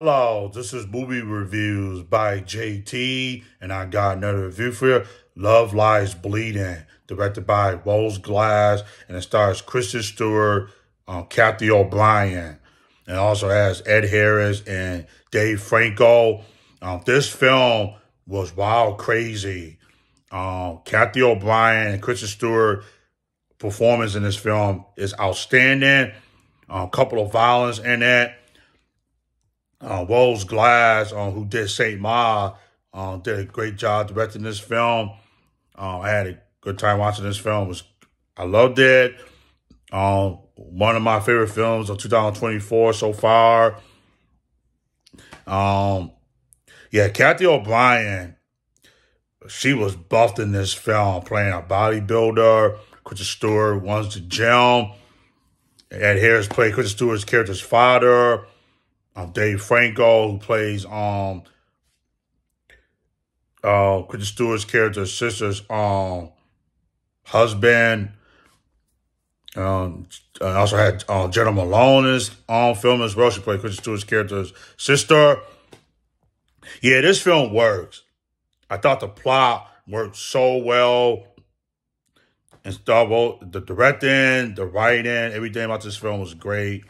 Hello, this is Movie Reviews by JT, and I got another review for you. Love Lies Bleeding, directed by Rose Glass, and it stars Kristen Stewart, um, Cathy O'Brian, and also has Ed Harris and Dave Franco. Um, this film was wild crazy. Um, Cathy O'Brian and Kristen Stewart performance in this film is outstanding. A couple of violence in it. Uh, Rose Glass, uh, who did Saint Maud, uh, did a great job directing this film. Uh, I had a good time watching this film. It was I loved it. Um, one of my favorite films of 2024 so far. Um, yeah, Kathy O'Brian, she was buffed in this film, playing a bodybuilder. Kristen Stewart wants to gym. Ed Harris played Kristen Stewart's character's father. Um, Dave Franco, who plays um uh Kristen Stewart's character's sister's um husband. Um, I also had uh, Jena Malone is on film as well. She played Kristen Stewart's character's sister. Yeah, this film works. I thought the plot worked so well and stuff. The directing, the writing, everything about this film was great.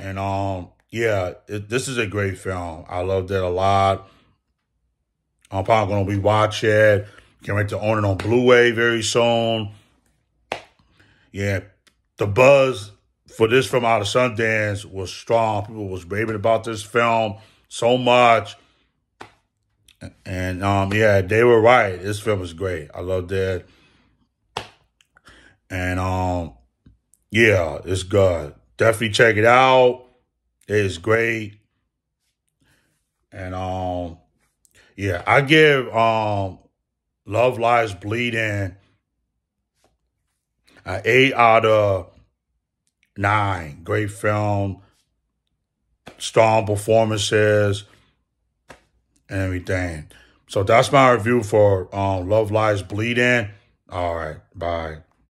And um, yeah, it, this is a great film. I loved it a lot. I'm probably gonna be watching it. Can't wait to own it on Blu-ray very soon. Yeah, the buzz for this from out of Sundance was strong. People was raving about this film so much. And um, yeah, they were right. This film is great. I loved it. And um, yeah, it's good. Definitely check it out. It is great. And um, yeah, I give um Love Lies Bleeding an eight out of nine. Great film, strong performances, and everything. So that's my review for um, Love Lies Bleeding. All right, bye.